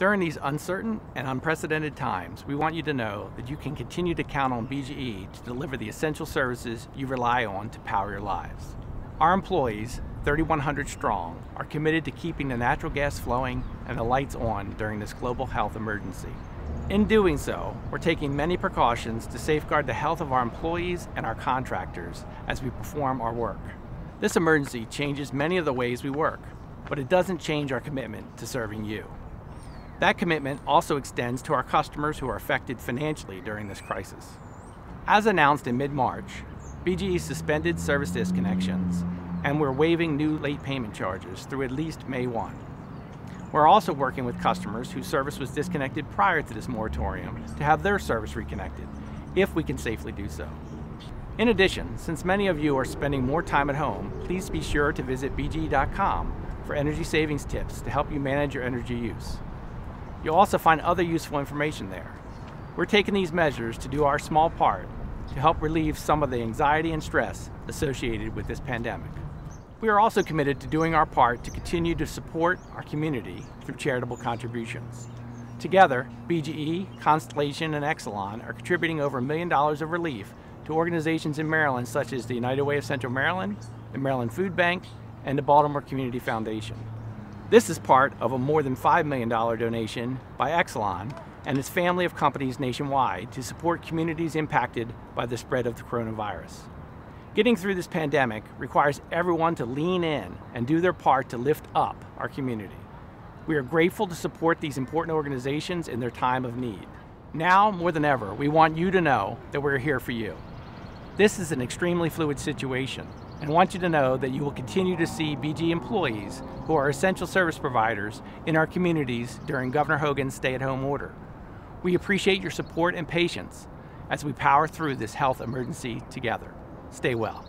During these uncertain and unprecedented times, we want you to know that you can continue to count on BGE to deliver the essential services you rely on to power your lives. Our employees, 3,100 strong, are committed to keeping the natural gas flowing and the lights on during this global health emergency. In doing so, we're taking many precautions to safeguard the health of our employees and our contractors as we perform our work. This emergency changes many of the ways we work, but it doesn't change our commitment to serving you. That commitment also extends to our customers who are affected financially during this crisis. As announced in mid-March, BGE suspended service disconnections and we're waiving new late payment charges through at least May 1. We're also working with customers whose service was disconnected prior to this moratorium to have their service reconnected, if we can safely do so. In addition, since many of you are spending more time at home, please be sure to visit bge.com for energy savings tips to help you manage your energy use. You'll also find other useful information there. We're taking these measures to do our small part to help relieve some of the anxiety and stress associated with this pandemic. We are also committed to doing our part to continue to support our community through charitable contributions. Together, BGE, Constellation, and Exelon are contributing over a million dollars of relief to organizations in Maryland such as the United Way of Central Maryland, the Maryland Food Bank, and the Baltimore Community Foundation. This is part of a more than $5 million donation by Exelon and its family of companies nationwide to support communities impacted by the spread of the coronavirus. Getting through this pandemic requires everyone to lean in and do their part to lift up our community. We are grateful to support these important organizations in their time of need. Now, more than ever, we want you to know that we're here for you. This is an extremely fluid situation and want you to know that you will continue to see BGE employees who are essential service providers in our communities during Governor Hogan's stay-at-home order. We appreciate your support and patience as we power through this health emergency together. Stay well.